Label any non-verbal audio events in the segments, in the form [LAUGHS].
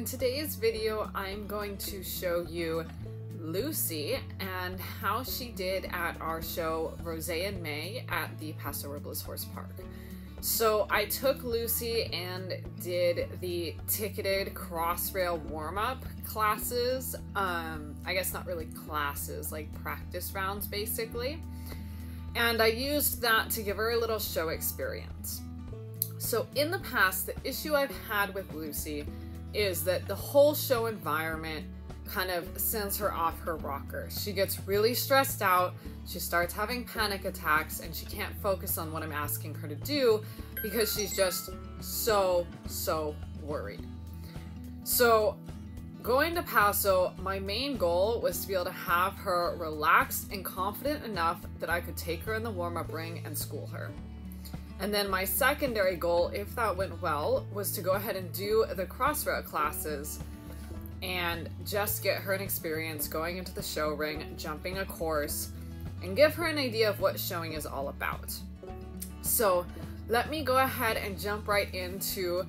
in today's video, I'm going to show you Lucy and how she did at our show Rosé in May at the Paso Robles Horse Park. So I took Lucy and did the ticketed crossrail warm-up classes. Um, I guess not really classes, like practice rounds basically. And I used that to give her a little show experience. So in the past, the issue I've had with Lucy is that the whole show environment kind of sends her off her rocker. She gets really stressed out, she starts having panic attacks, and she can't focus on what I'm asking her to do because she's just so, so worried. So, going to Paso, my main goal was to be able to have her relaxed and confident enough that I could take her in the warm up ring and school her. And then my secondary goal, if that went well, was to go ahead and do the crossrail classes and just get her an experience going into the show ring, jumping a course, and give her an idea of what showing is all about. So let me go ahead and jump right into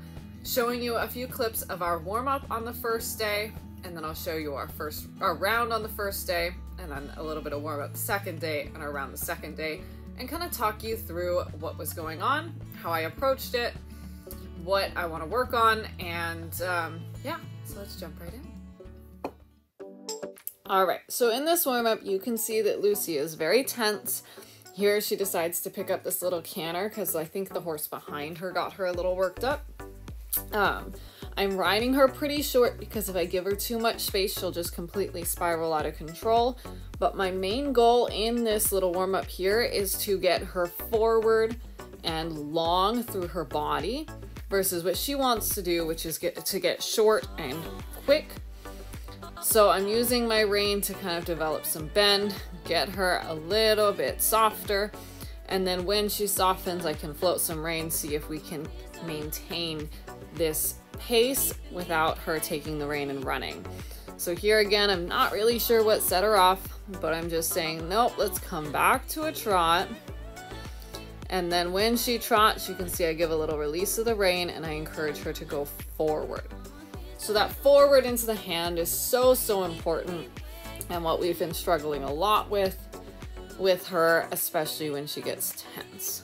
showing you a few clips of our warm up on the first day, and then I'll show you our first our round on the first day, and then a little bit of warm up the second day and around the second day, and kind of talk you through what was going on, how I approached it, what I want to work on, and um, yeah, so let's jump right in. All right, so in this warm up, you can see that Lucy is very tense. Here she decides to pick up this little canter because I think the horse behind her got her a little worked up. Um, I'm riding her pretty short because if I give her too much space, she'll just completely spiral out of control. But my main goal in this little warm up here is to get her forward and long through her body versus what she wants to do, which is get to get short and quick. So I'm using my rein to kind of develop some bend, get her a little bit softer. And then when she softens, I can float some rein, see if we can maintain this pace without her taking the rein and running. So here again, I'm not really sure what set her off, but I'm just saying, nope, let's come back to a trot. And then when she trots, you can see I give a little release of the rein and I encourage her to go forward. So that forward into the hand is so, so important and what we've been struggling a lot with with her, especially when she gets tense.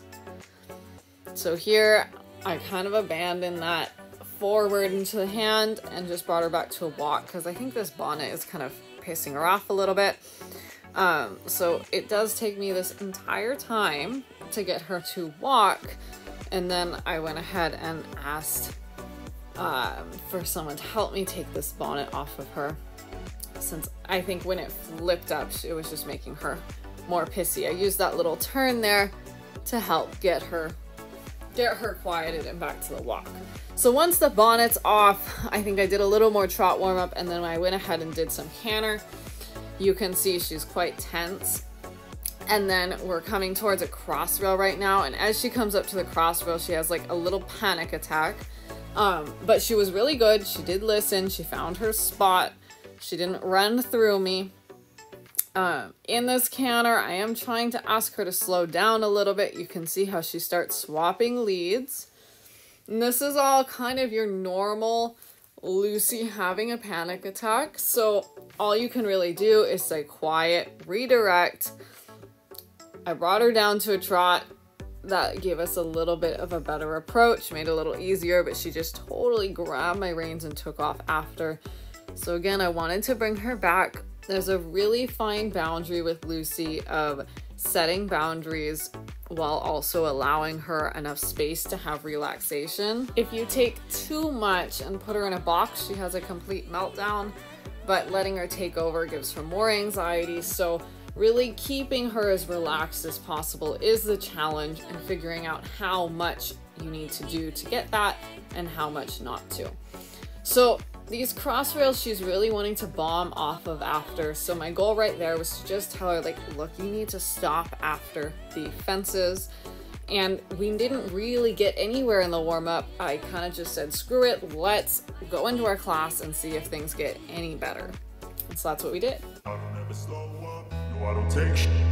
So here I kind of abandoned that forward into the hand and just brought her back to a walk because I think this bonnet is kind of pissing her off a little bit. Um, so it does take me this entire time to get her to walk. And then I went ahead and asked um, for someone to help me take this bonnet off of her. Since I think when it flipped up, it was just making her more pissy. I used that little turn there to help get her get her quieted and back to the walk. So once the bonnet's off, I think I did a little more trot warm up and then I went ahead and did some canter. You can see she's quite tense. And then we're coming towards a cross rail right now. And as she comes up to the cross rail, she has like a little panic attack. Um, but she was really good. She did listen. She found her spot. She didn't run through me. Um, in this canter, I am trying to ask her to slow down a little bit. You can see how she starts swapping leads. And this is all kind of your normal Lucy having a panic attack. So all you can really do is say quiet, redirect. I brought her down to a trot. That gave us a little bit of a better approach, made it a little easier, but she just totally grabbed my reins and took off after. So again, I wanted to bring her back there's a really fine boundary with Lucy of setting boundaries while also allowing her enough space to have relaxation. If you take too much and put her in a box, she has a complete meltdown, but letting her take over gives her more anxiety. So really keeping her as relaxed as possible is the challenge and figuring out how much you need to do to get that and how much not to. So these crossrails she's really wanting to bomb off of after. So my goal right there was to just tell her like, look, you need to stop after the fences. And we didn't really get anywhere in the warm up. I kind of just said, screw it, let's go into our class and see if things get any better. And so that's what we did.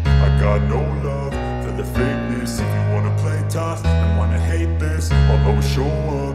I got no love for the fakeness. If you wanna play tough and wanna hate this, I'll always show up.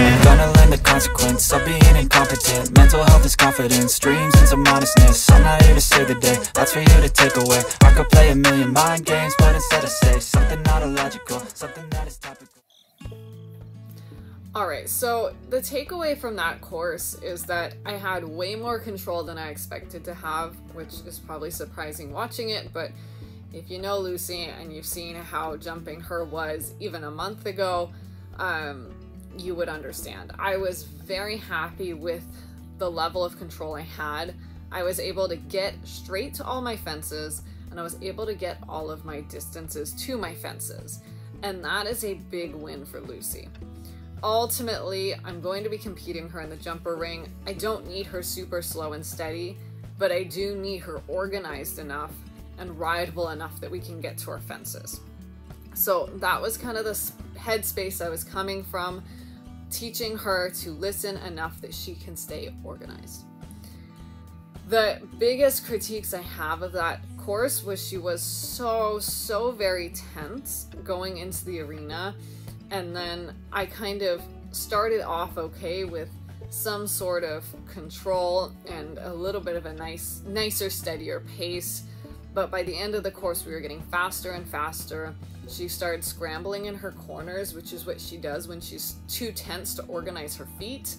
confidence, dreams into modestness I'm not here to save the day, that's for you to take away. I could play a million mind games, but instead I say Something not illogical, something that is topical. Alright, so the takeaway from that course is that I had way more control than I expected to have, which is probably surprising watching it, but if you know Lucy and you've seen how jumping her was even a month ago, um, you would understand. I was very happy with the level of control I had. I was able to get straight to all my fences and I was able to get all of my distances to my fences. And that is a big win for Lucy. Ultimately, I'm going to be competing her in the jumper ring. I don't need her super slow and steady, but I do need her organized enough and rideable enough that we can get to our fences. So that was kind of the headspace I was coming from, teaching her to listen enough that she can stay organized. The biggest critiques I have of that course was she was so, so very tense going into the arena and then I kind of started off okay with some sort of control and a little bit of a nice, nicer, steadier pace. But by the end of the course, we were getting faster and faster. She started scrambling in her corners, which is what she does when she's too tense to organize her feet.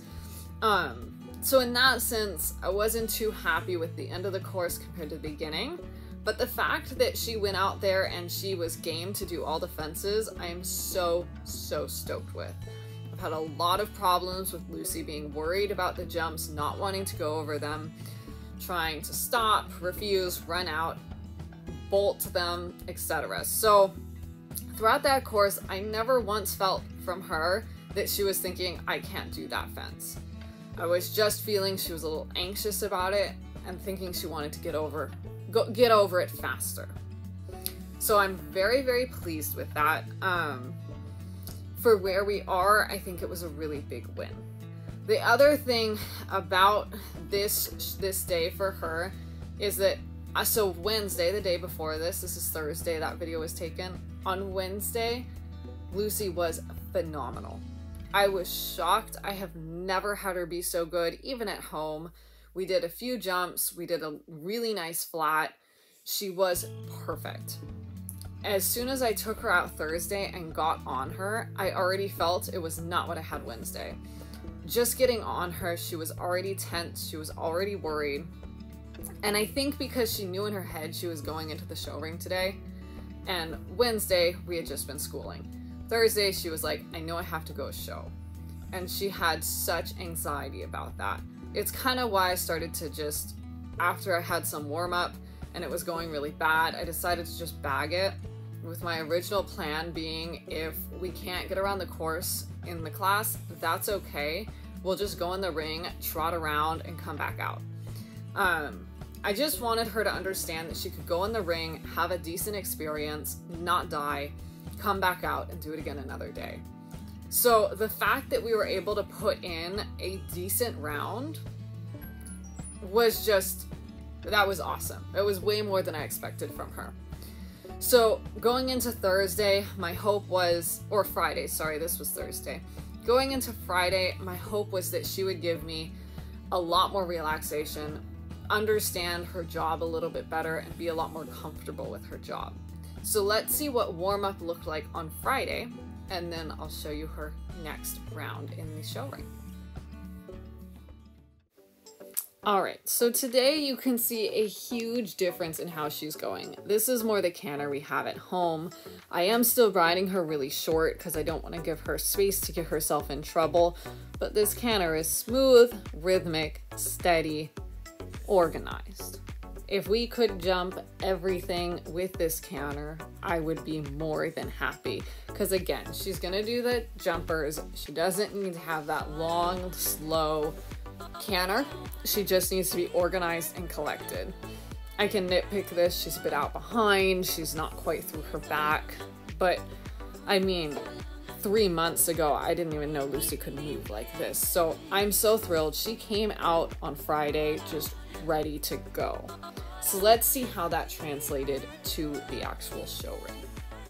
Um, so in that sense, I wasn't too happy with the end of the course compared to the beginning. But the fact that she went out there and she was game to do all the fences, I am so, so stoked with. I've had a lot of problems with Lucy being worried about the jumps, not wanting to go over them, trying to stop, refuse, run out, bolt them, etc. So throughout that course, I never once felt from her that she was thinking, I can't do that fence. I was just feeling she was a little anxious about it and thinking she wanted to get over go, get over it faster. So I'm very, very pleased with that. Um, for where we are, I think it was a really big win. The other thing about this this day for her is that Uh, so Wednesday, the day before this, this is Thursday, that video was taken. On Wednesday, Lucy was phenomenal. I was shocked. I have never had her be so good, even at home. We did a few jumps. We did a really nice flat. She was perfect. As soon as I took her out Thursday and got on her, I already felt it was not what I had Wednesday. Just getting on her, she was already tense. She was already worried. And I think because she knew in her head she was going into the show ring today, and Wednesday we had just been schooling. Thursday she was like, I know I have to go show. And she had such anxiety about that it's kind of why I started to just, after I had some warm up and it was going really bad, I decided to just bag it with my original plan being if we can't get around the course in the class, that's okay. We'll just go in the ring, trot around, and come back out. Um, I just wanted her to understand that she could go in the ring, have a decent experience, not die, come back out, and do it again another day. So the fact that we were able to put in a decent round was just, that was awesome. It was way more than I expected from her. So going into Thursday, my hope was, or Friday, sorry, this was Thursday. Going into Friday, my hope was that she would give me a lot more relaxation, understand her job a little bit better, and be a lot more comfortable with her job. So let's see what warm up looked like on Friday, and then I'll show you her next round in the show ring. Alright, so today you can see a huge difference in how she's going. This is more the canter we have at home. I am still riding her really short because I don't want to give her space to get herself in trouble, but this canter is smooth, rhythmic, steady, organized. If we could jump everything with this canter, I would be more than happy. Because again, she's gonna do the jumpers. She doesn't need to have that long, slow, canter. She just needs to be organized and collected. I can nitpick this. She's a bit out behind. She's not quite through her back. But I mean, three months ago, I didn't even know Lucy could move like this. So I'm so thrilled. She came out on Friday just ready to go. So let's see how that translated to the actual show ring.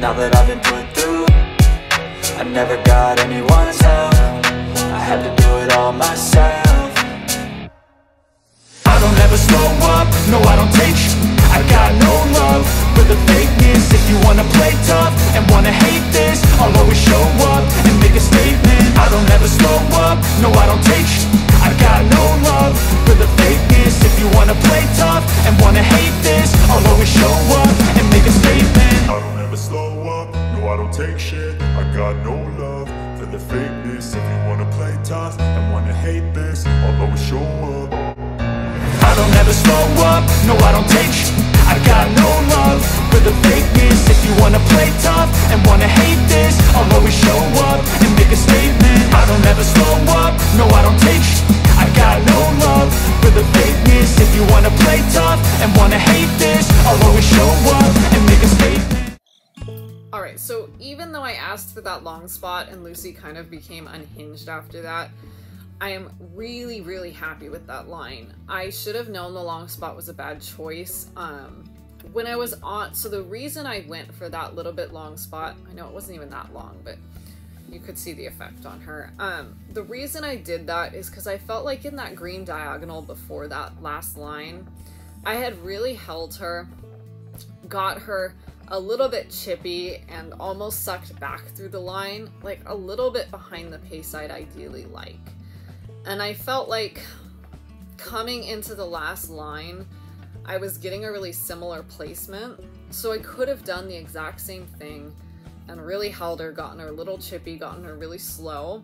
Now that I've been put through I never got anyone's help. I had to do it all myself. I don't ever slow up, no I don't take spot and Lucy kind of became unhinged after that, I am really, really happy with that line. I should have known the long spot was a bad choice. Um, when I was on, so the reason I went for that little bit long spot, I know it wasn't even that long, but you could see the effect on her. Um, the reason I did that is because I felt like in that green diagonal before that last line, I had really held her, got her a little bit chippy and almost sucked back through the line, like a little bit behind the pace I'd ideally like. And I felt like coming into the last line, I was getting a really similar placement. So I could have done the exact same thing and really held her, gotten her a little chippy, gotten her really slow.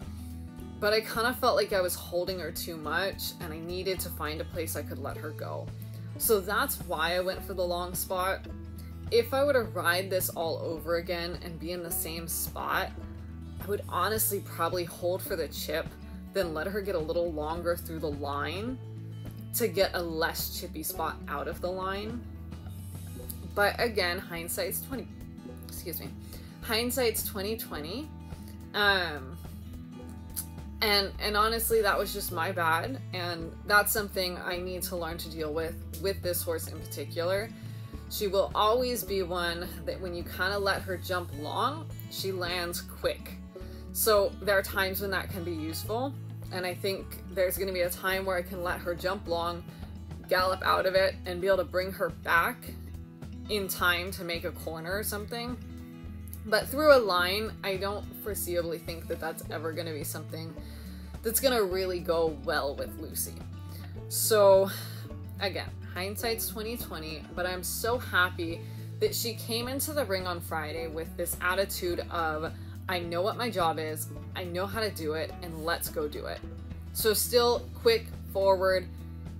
But I kind of felt like I was holding her too much and I needed to find a place I could let her go. So that's why I went for the long spot. If I were to ride this all over again and be in the same spot, I would honestly probably hold for the chip, then let her get a little longer through the line to get a less chippy spot out of the line. But again, hindsight's 20 excuse me. Hindsight's 2020. Um and and honestly that was just my bad and that's something I need to learn to deal with with this horse in particular. She will always be one that when you kind of let her jump long, she lands quick. So there are times when that can be useful, and I think there's going to be a time where I can let her jump long, gallop out of it, and be able to bring her back in time to make a corner or something. But through a line, I don't foreseeably think that that's ever going to be something that's going to really go well with Lucy. So, again, hindsight's 2020, but I'm so happy that she came into the ring on Friday with this attitude of I know what my job is, I know how to do it, and let's go do it. So, still quick, forward,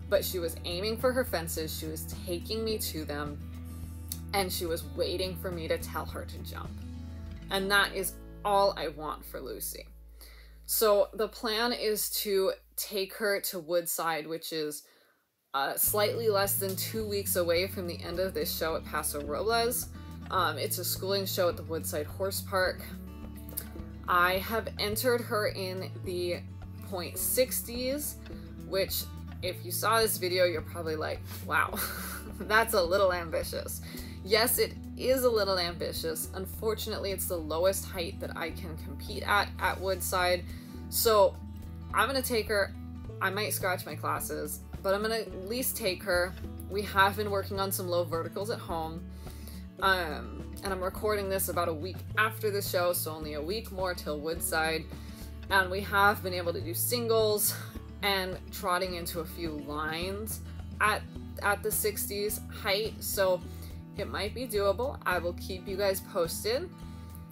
but she was aiming for her fences, she was taking me to them, and she was waiting for me to tell her to jump. And that is all I want for Lucy. So, the plan is to take her to Woodside, which is uh, slightly less than two weeks away from the end of this show at Paso Robles. Um, it's a schooling show at the Woodside Horse Park. I have entered her in the point 60s, which if you saw this video, you're probably like, wow, [LAUGHS] that's a little ambitious. Yes, it is a little ambitious. Unfortunately, it's the lowest height that I can compete at at Woodside. So I'm gonna take her. I might scratch my classes, but I'm gonna at least take her. We have been working on some low verticals at home. Um, and I'm recording this about a week after the show, so only a week more till Woodside. And we have been able to do singles and trotting into a few lines at at the 60s height, so it might be doable. I will keep you guys posted.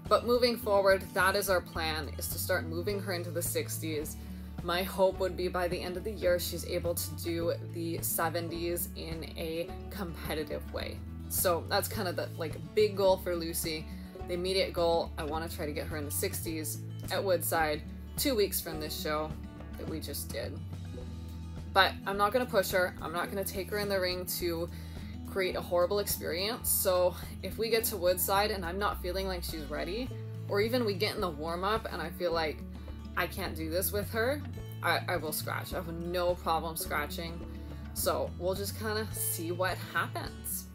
But moving forward, that is our plan, is to start moving her into the 60s. My hope would be by the end of the year, she's able to do the 70s in a competitive way. So that's kind of the like big goal for Lucy. The immediate goal, I want to try to get her in the 60s at Woodside, two weeks from this show that we just did. But I'm not going to push her. I'm not going to take her in the ring to create a horrible experience. So if we get to Woodside and I'm not feeling like she's ready, or even we get in the warm up and I feel like I can't do this with her, I, I will scratch. I have no problem scratching. So we'll just kind of see what happens.